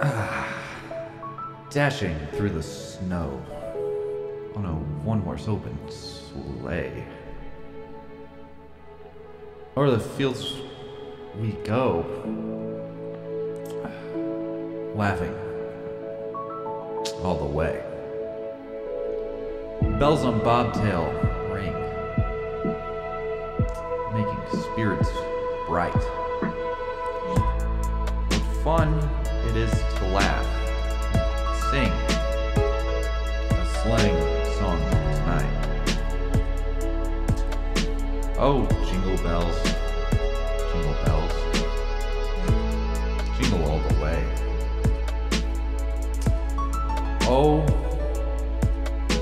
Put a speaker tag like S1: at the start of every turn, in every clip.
S1: Dashing through the snow on a one horse open sleigh. O'er the fields we go, laughing all the way. Bells on bobtail ring, making spirits bright. Fun it is to laugh, sing a slang song tonight. Oh, jingle bells, jingle bells, jingle all the way. Oh,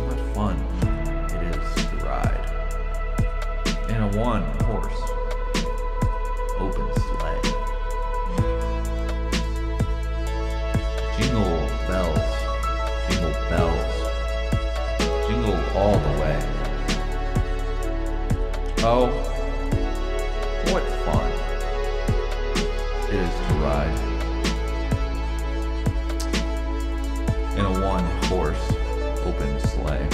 S1: what fun it is to ride in a one Jingle bells, jingle bells, jingle all the way. Oh, what fun it is to ride in a one horse open sleigh.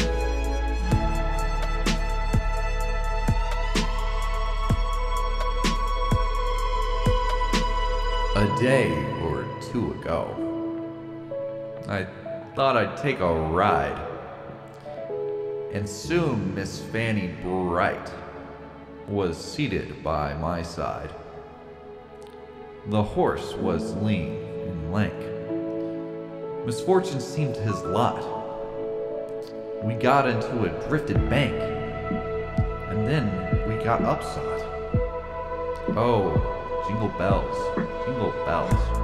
S1: A day or two ago, I thought I'd take a ride. And soon Miss Fanny Bright was seated by my side. The horse was lean and lank. Misfortune seemed his lot. We got into a drifted bank, and then we got upside. Oh, jingle bells, jingle bells,